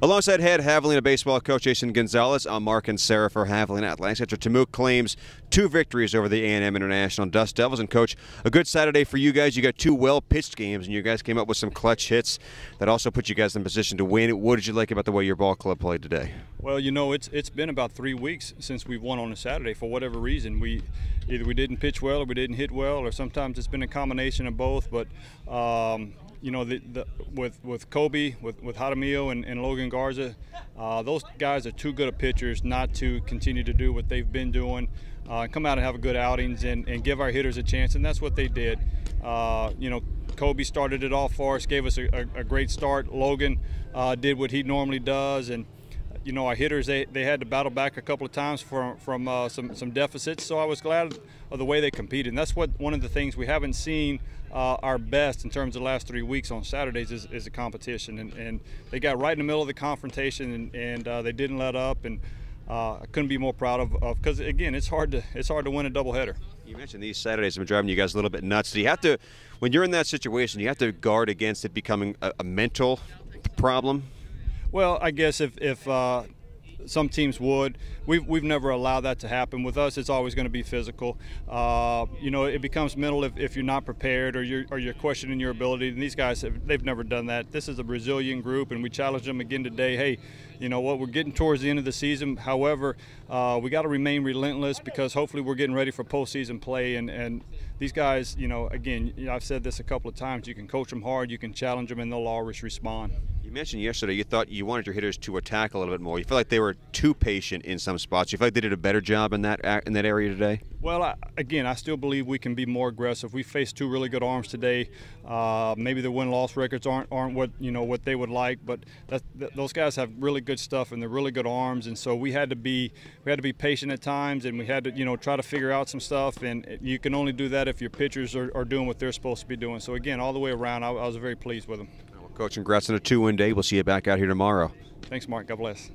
Alongside head Javelina baseball coach Jason Gonzales, I'm Mark and Sarah for Javelina Athletics. After TAMUK claims two victories over the A&M International Dust Devils, and coach, a good Saturday for you guys. You got two well-pitched games, and you guys came up with some clutch hits that also put you guys in position to win. What did you like about the way your ball club played today? Well, you know, it's it's been about three weeks since we've won on a Saturday. For whatever reason, we either we didn't pitch well or we didn't hit well, or sometimes it's been a combination of both. But um, you know, the, the, with with Kobe, with with Jaramillo and, and Logan Garza, uh, those guys are too good of pitchers not to continue to do what they've been doing. Uh, come out and have a good outings and, and give our hitters a chance, and that's what they did. Uh, you know, Kobe started it off for us, gave us a, a, a great start. Logan uh, did what he normally does, and you know, our hitters they, they had to battle back a couple of times from from uh, some some deficits. So I was glad of the way they competed. And that's what one of the things we haven't seen uh, our best in terms of the last three weeks on Saturdays is, is a competition. And, and, they got right in the middle of the confrontation and, and uh, they didn't let up. And uh, I couldn't be more proud of because again, it's hard to it's hard to win a doubleheader. You mentioned these Saturdays have been driving you guys a little bit nuts. Do you have to, when you're in that situation, you have to guard against it becoming a, a mental problem? Well, I guess if, if uh, some teams would. We've, we've never allowed that to happen. With us, it's always going to be physical. Uh, you know, it becomes mental if, if you're not prepared or you're, or you're questioning your ability. And these guys, have, they've never done that. This is a Brazilian group, and we challenge them again today. Hey, you know what? We're getting towards the end of the season. However, uh, we got to remain relentless because hopefully we're getting ready for postseason play. And, and these guys, you know, again, I've said this a couple of times. You can coach them hard, you can challenge them, and they'll always respond. You mentioned yesterday you thought you wanted your hitters to attack a little bit more. You feel like they were too patient in some spots. You feel like they did a better job in that in that area today. Well, I, again, I still believe we can be more aggressive. We faced two really good arms today. Uh, maybe the win-loss records aren't aren't what you know what they would like, but that, those guys have really good stuff and they're really good arms. And so we had to be we had to be patient at times, and we had to you know try to figure out some stuff. And you can only do that if your pitchers are, are doing what they're supposed to be doing. So again, all the way around, I, I was very pleased with them. Coach, congrats on a two-win day. We'll see you back out here tomorrow. Thanks, Mark. God bless.